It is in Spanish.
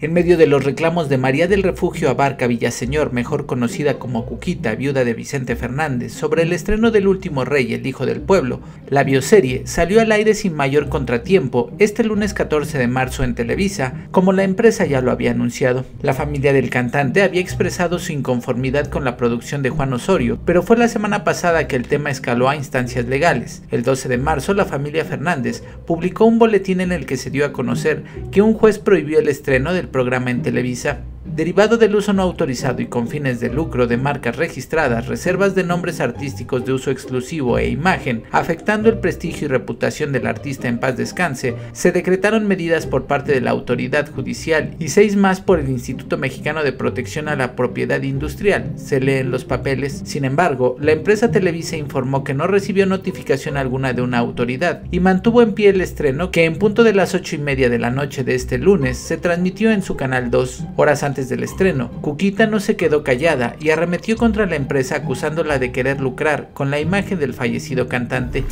En medio de los reclamos de María del Refugio Abarca Villaseñor, mejor conocida como Cuquita, viuda de Vicente Fernández, sobre el estreno del último rey, el hijo del pueblo, la bioserie salió al aire sin mayor contratiempo este lunes 14 de marzo en Televisa, como la empresa ya lo había anunciado. La familia del cantante había expresado su inconformidad con la producción de Juan Osorio, pero fue la semana pasada que el tema escaló a instancias legales. El 12 de marzo, la familia Fernández publicó un boletín en el que se dio a conocer que un juez prohibió el estreno del programa en Televisa derivado del uso no autorizado y con fines de lucro de marcas registradas, reservas de nombres artísticos de uso exclusivo e imagen, afectando el prestigio y reputación del artista en paz descanse, se decretaron medidas por parte de la autoridad judicial y seis más por el Instituto Mexicano de Protección a la Propiedad Industrial, se leen los papeles. Sin embargo, la empresa Televisa informó que no recibió notificación alguna de una autoridad y mantuvo en pie el estreno que en punto de las ocho y media de la noche de este lunes se transmitió en su canal 2, horas antes del estreno. Cuquita no se quedó callada y arremetió contra la empresa acusándola de querer lucrar con la imagen del fallecido cantante.